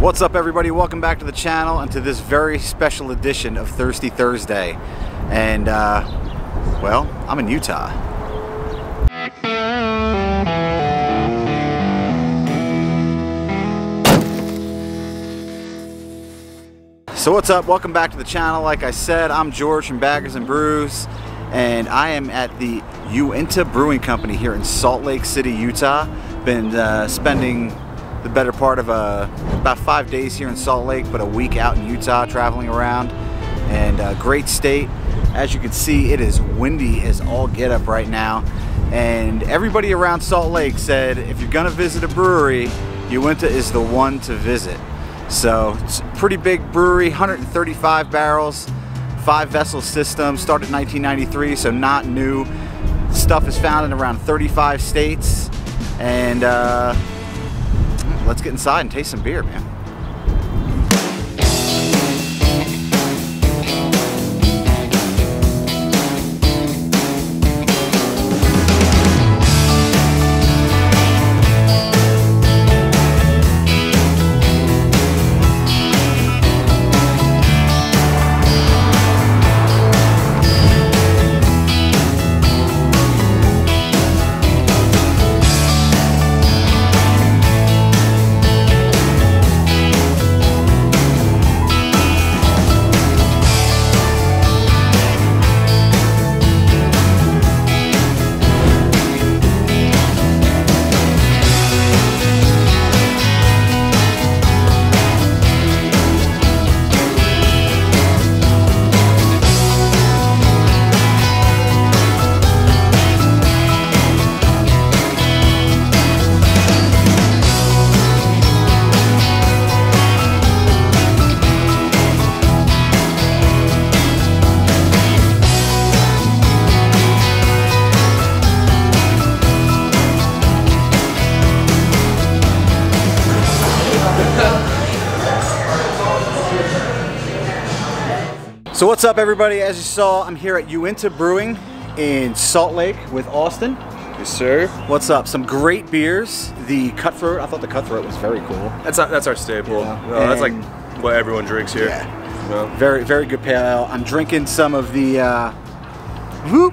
What's up everybody? Welcome back to the channel and to this very special edition of Thirsty Thursday. And uh, well, I'm in Utah. So what's up? Welcome back to the channel. Like I said, I'm George from Baggers and Brews and I am at the Uinta Brewing Company here in Salt Lake City, Utah. Been uh, spending the better part of about five days here in Salt Lake, but a week out in Utah traveling around. And uh, great state. As you can see, it is windy as all get up right now. And everybody around Salt Lake said if you're gonna visit a brewery, Uinta is the one to visit. So it's a pretty big brewery, 135 barrels, five vessel system, started 1993, so not new. Stuff is found in around 35 states. And uh, let's get inside and taste some beer, man. So what's up everybody? As you saw, I'm here at Uinta Brewing in Salt Lake with Austin. Yes, sir. What's up? Some great beers. The Cutthroat, I thought the Cutthroat was very cool. That's our, that's our staple. Yeah. Uh, that's like what everyone drinks here. Yeah. Very, very good pale ale. I'm drinking some of the, uh, whoop,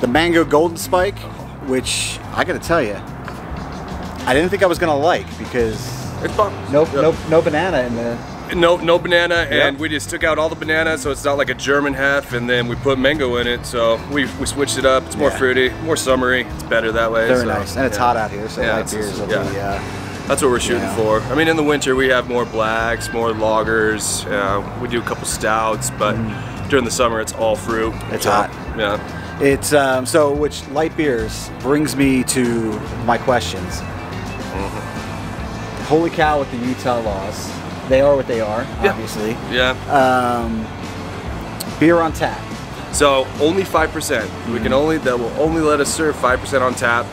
the Mango Golden Spike, which I gotta tell you, I didn't think I was gonna like because It's fun. no, Yep. no, no banana in the, No, no banana, and Yep. we just took out all the bananas, so it's not like a German half, and then we put mango in it, so we, we switched it up. It's more Yeah. fruity, more summery. It's better that way. very so, nice. And it's yeah. hot out here, so Yeah, light beers will yeah. be, uh, That's what we're shooting for. I mean, in the winter we have more blacks, more lagers. Uh, we do a couple stouts, but during the summer it's all fruit. It's So, hot. Yeah. It's um, so which light beers brings me to my questions. Holy cow with the Utah laws. They are what they are, Yeah. obviously. Yeah. Um, beer on tap. So only five percent. We Mm-hmm. can only that will only let us serve five percent on tap.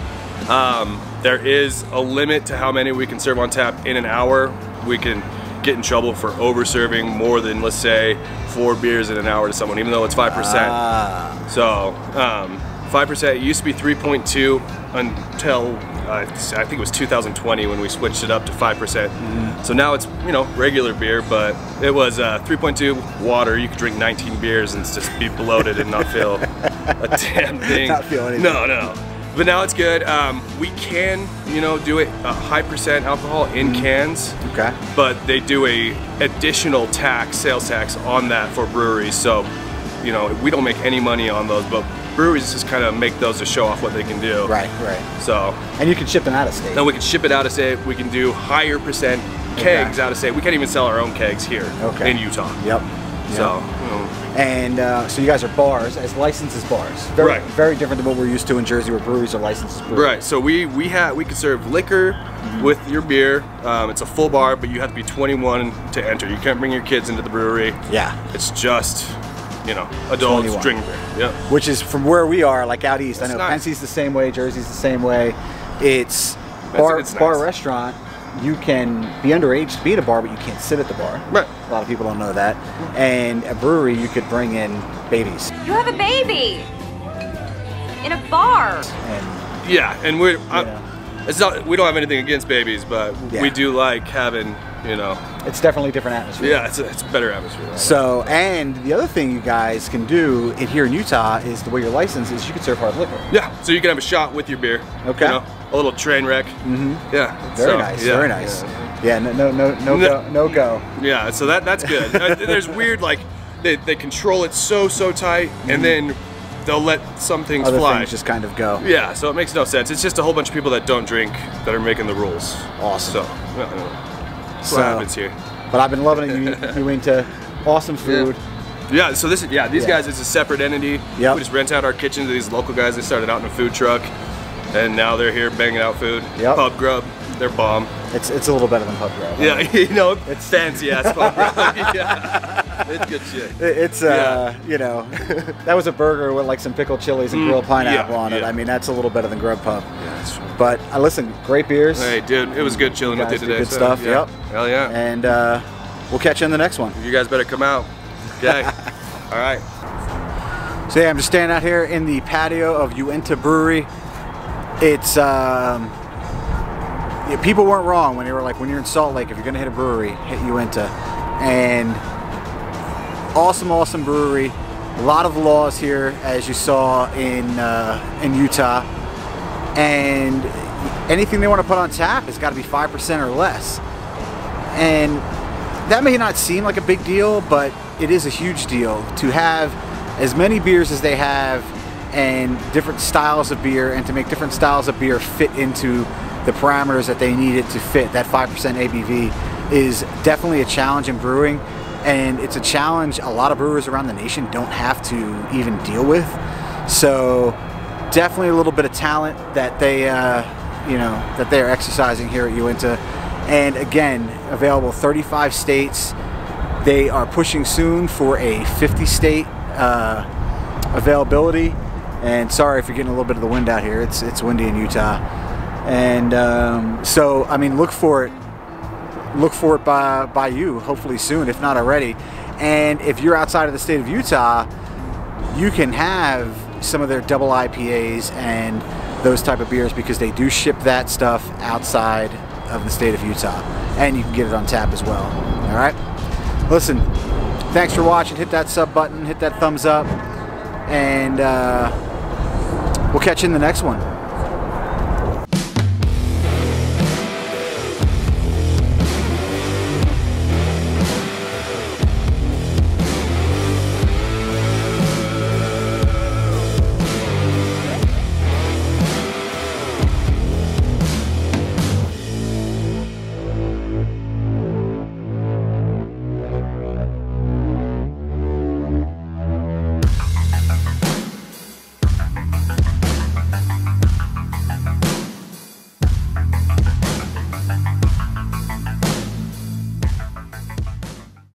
Um, there is a limit to how many we can serve on tap in an hour. We can get in trouble for over serving more than let's say four beers in an hour to someone, even though it's five percent. Ah, So um, five percent. It used to be three point two until uh, I think it was 2020 when we switched it up to five percent. Mm-hmm. So now it's you know regular beer, but it was uh, 3.2 water. You could drink 19 beers and just be bloated and not feel a damn thing. Not feel anything. No, no. But now it's good. Um, we can, you know, do it a high percent alcohol in Mm-hmm. cans okay. but they do a additional tax, sales tax on that for breweries. So, you know, we don't make any money on those, but breweries just kind of make those to show off what they can do. Right, right. So And you can ship them out of state. then we can ship it out of state. We can do higher percent kegs Okay. out of state. We can't even sell our own kegs here Okay. in Utah. Yep. So, you know, And uh, so you guys are bars, as licensed as bars. Very, Right. Very different than what we're used to in Jersey, where breweries are licensed as breweries. Right. So we we have we can serve liquor with your beer. Um, it's a full bar, but you have to be 21 to enter. You can't bring your kids into the brewery. Yeah. It's just you know adults 21. drinking beer. Yep. Which is from where we are, like out east. I know nice. Pennsy's the same way, Jersey's the same way. It's bar, it's bar nice. restaurant. You can be underage to be at a bar, but you can't sit at the bar. Right. A lot of people don't know that. And a brewery, you could bring in babies. You have a baby in a bar. And Yeah, and we're uh, I, it's not. We don't have anything against babies, but Yeah. we do like having, you know, It's definitely a different atmosphere. yeah, it's a, it's better atmosphere. So, and the other thing you guys can do in, here in Utah is the way your license is you can serve hard liquor. Yeah, so you can have a shot with your beer. Okay. You know, a little train wreck. Mm-hmm. Yeah. Very so, nice, yeah, very nice. Yeah. Yeah, no, no, no, no, No. go, no go. Yeah, so that that's good. Uh, There's weird like they, they control it so so tight, and then they'll let some things Mm-hmm. Other fly. things just kind of go. yeah, so it makes no sense. It's just a whole bunch of people that don't drink that are making the rules. Awesome. So that's So- what happens here. But I've been loving it. You, you into awesome food. Yeah, so this is yeah, these Yeah. guys it's a separate entity. Yeah. We just rent out our kitchen to these local guys. They started out in a food truck, and now they're here banging out food. Yep. Pub grub, they're bomb. It's it's a little better than pub grub. Yeah, you know, it's fancy ass pub grub. yeah, it's good shit. It's uh, you know, that was a burger with like some pickled chilies and grilled pineapple Mm, yeah, on it. yeah. I mean, that's a little better than Grub Pub. Yeah, that's true. But uh, listen, great beers, Hey, dude, it was good chilling with you today. good so, stuff, Yeah. yep. Hell yeah. and uh, we'll catch you in the next one. you guys better come out. Okay. All right. So yeah, I'm just standing out here in the patio of Uinta Brewery. It's um, yeah, people weren't wrong when they were like, when you're in Salt Lake, if you're gonna hit a brewery, hit Uinta, and awesome, awesome brewery. A lot of laws here, as you saw in uh, in Utah, and anything they want to put on tap has got to be five percent or less. And that may not seem like a big deal, but it is a huge deal to have as many beers as they have and different styles of beer and to make different styles of beer fit into the parameters that they need it to fit that 5% ABV is definitely a challenge in brewing and it's a challenge a lot of brewers around the nation don't have to even deal with. So definitely a little bit of talent that they uh, you know that they're exercising here at Uinta. And again available 35 states. They are pushing soon for a 50 state uh, availability. And sorry if you're getting a little bit of the wind out here. It's it's windy in Utah. And um, so I mean look for it look for it by by you hopefully soon if not already. And if you're outside of the state of Utah you can have some of their double IPAs and those type of beers because they do ship that stuff outside of the state of Utah. And you can get it on tap as well. All right? Listen thanks for watching. Hit that sub button. Hit that thumbs up. And uh, we'll catch you in the next one